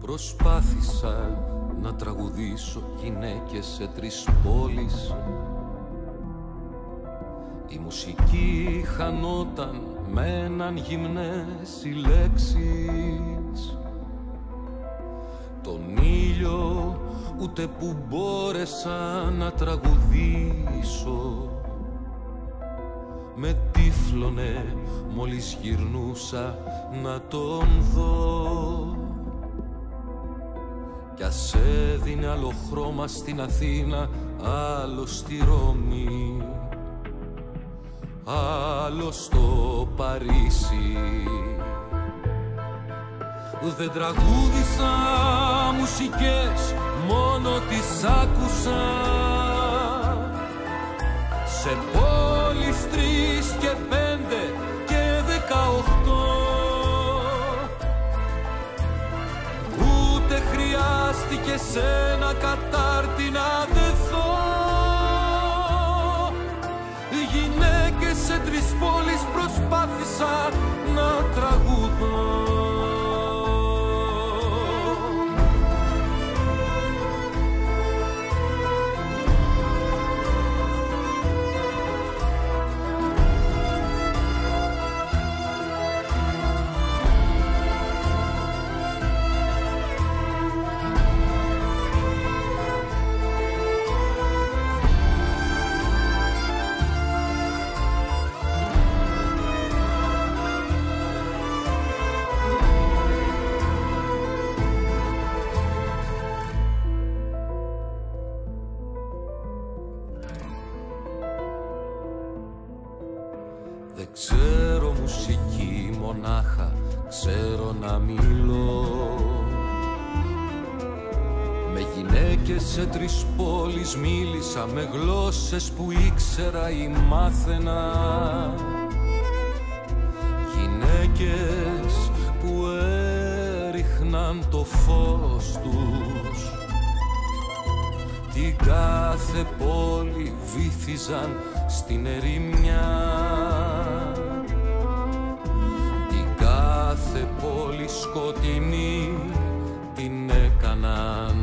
Προσπάθησα να τραγουδήσω γυναίκες σε τρεις πόλεις. Η μουσική χανόταν με έναν γυμνές οι λέξεις Τον ήλιο ούτε που μπόρεσα να τραγουδήσω Με τύφλωνε μόλις γυρνούσα να τον δω. Κι ας έδινε άλλο χρώμα στην Αθήνα, άλλο στη Ρώμη. Άλλο στο Παρίσι. Δεν τραγούδισα μουσικές, μόνο τις άκουσα. Σε πόλεις τρεις και πέντε και δεκαοχτώ. Χρειάστηκε σε σε τρεις πόλεις μίλησα με γλώσσες που ήξερα ή μάθαινα. Γυναίκες που έριχναν το φως τους. Την κάθε πόλη βύθιζαν στην ερημιά σκοτεινή την έκαναν.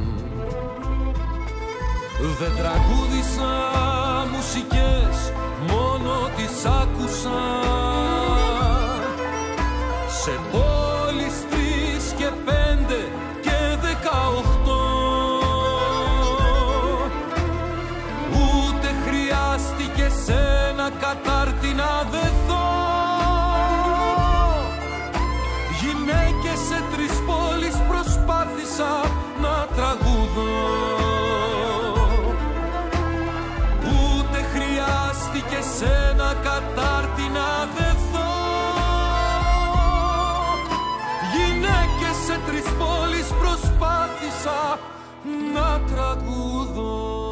Δεν τραγούδισα μουσικές, μόνο τις άκουσα τραγουδώ σε ένα κατάρτι να δεθώ. Γυναίκες σε τρεις πόλεις προσπάθησα να τραγουδώ